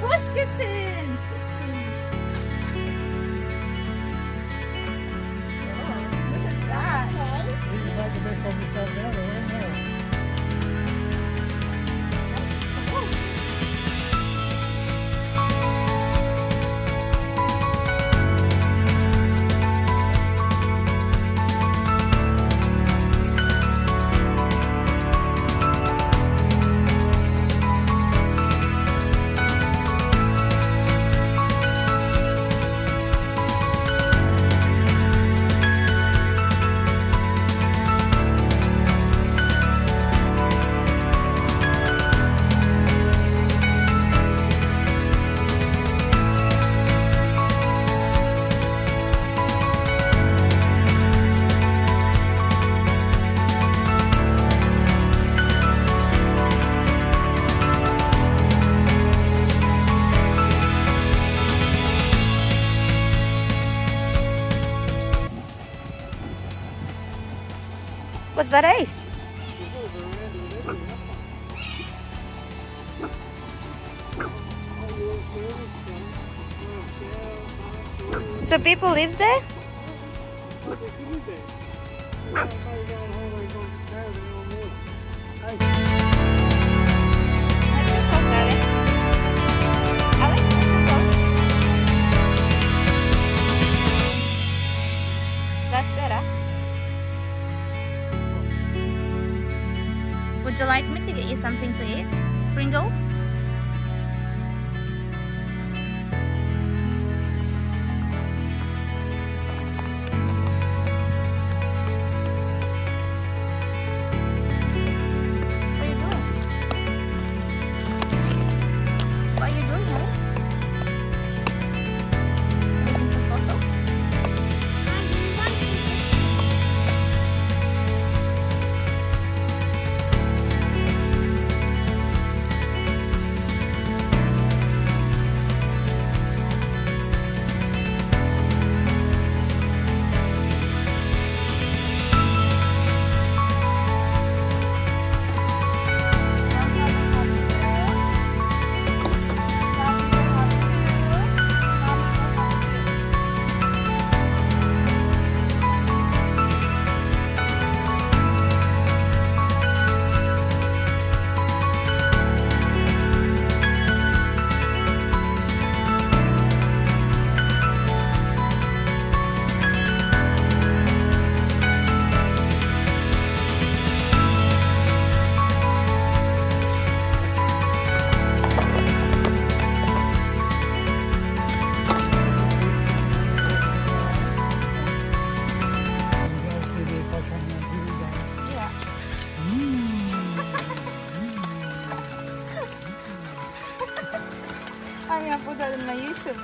Bush kitchen! Oh, look at that. Okay. You like the best of yourself now, that ace? So people lives there? Would you like me to get you something to eat? Pringles? Anja podali na YouTube.